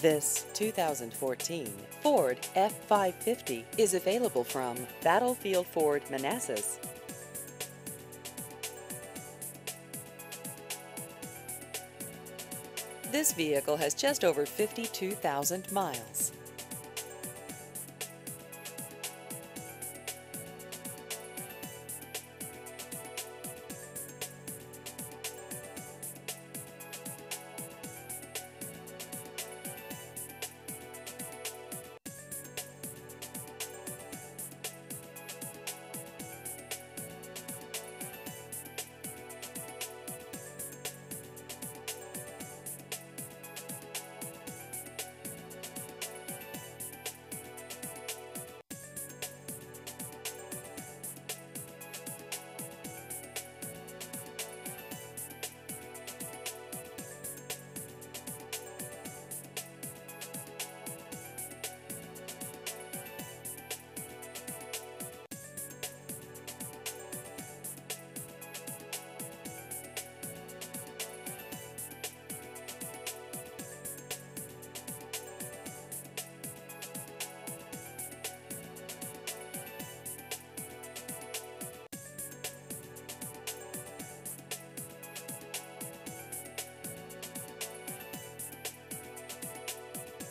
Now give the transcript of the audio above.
This 2014 Ford F-550 is available from Battlefield Ford Manassas. This vehicle has just over 52,000 miles.